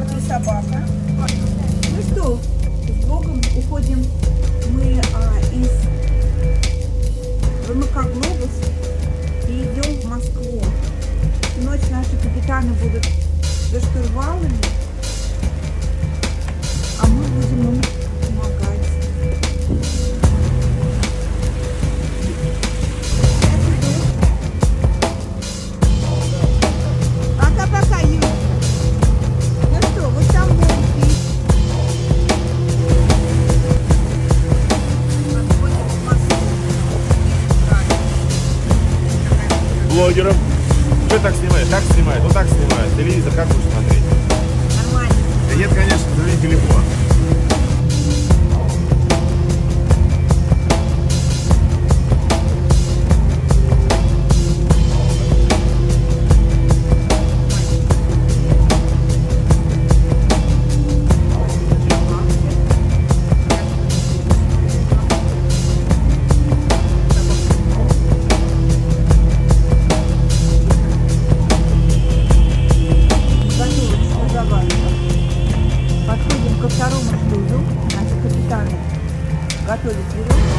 как собака. Ну что, с Богом уходим мы а, из блогером. Что так снимает? Так снимает, вот так снимает. Телевизор как будешь смотреть? Нормально. Да нет, конечно, твой телефон. готовят веревку.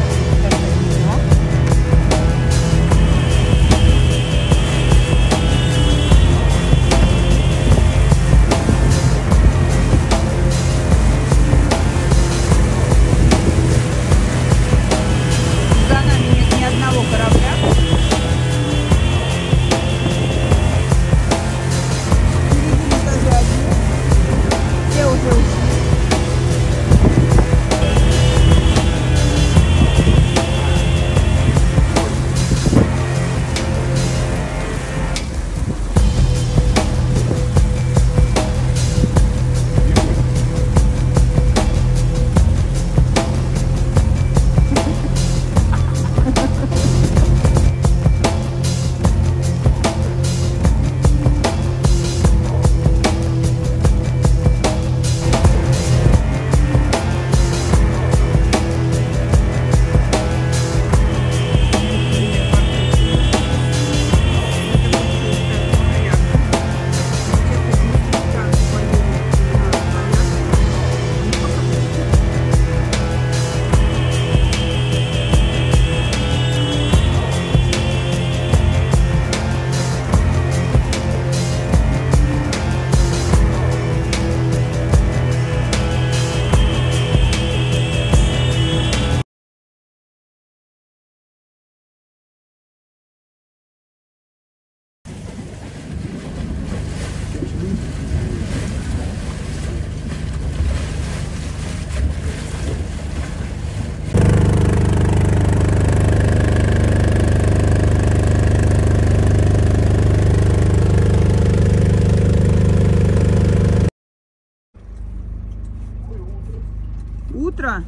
Утро.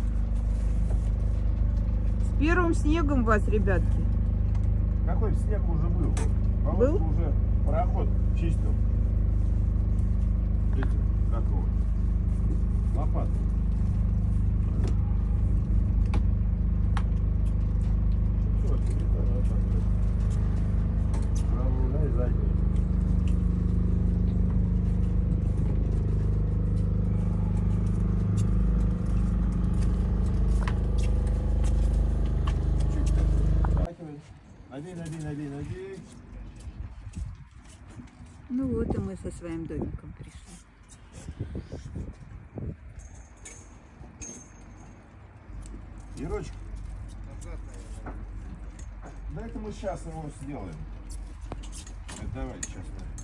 С первым снегом вас, ребятки. Какой снег уже был? Володька Был? уже пароход чистил. Эти, как его? Всё, телефон, вот так вот. Правый руля и задний. Надень, надень, надень, надень. Ну вот и мы со своим домиком пришли. Ирочка. Да это мы сейчас его сделаем. Это давай сейчас. мы.